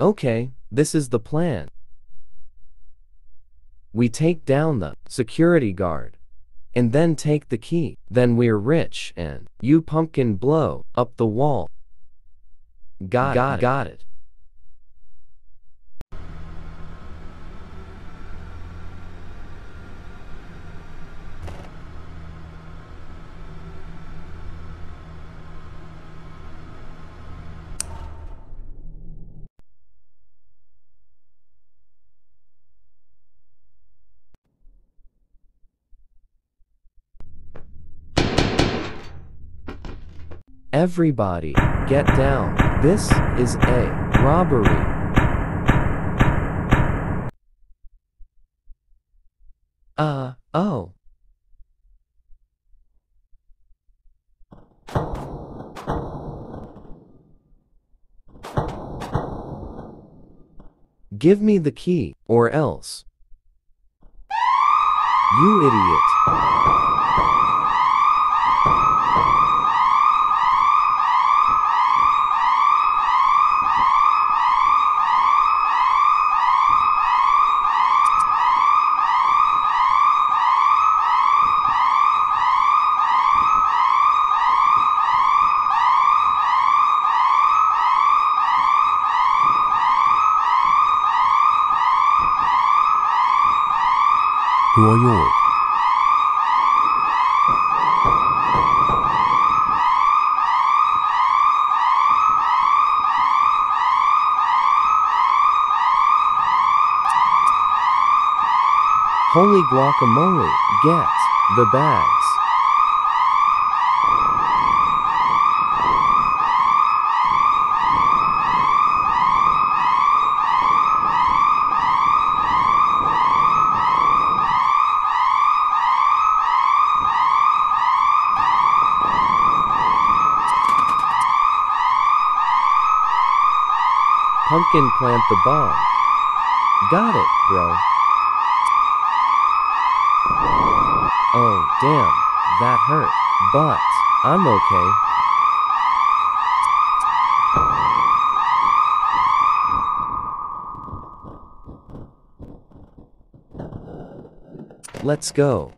Okay, this is the plan. We take down the security guard and then take the key. Then we're rich and you pumpkin blow up the wall. Got, got, got it. Everybody, get down. This is a robbery. Uh, oh. Give me the key, or else. You idiot. Who are yours? Holy guacamole, get the bags. Pumpkin plant the bomb. Got it, bro. Oh, damn, that hurt. But, I'm okay. Let's go.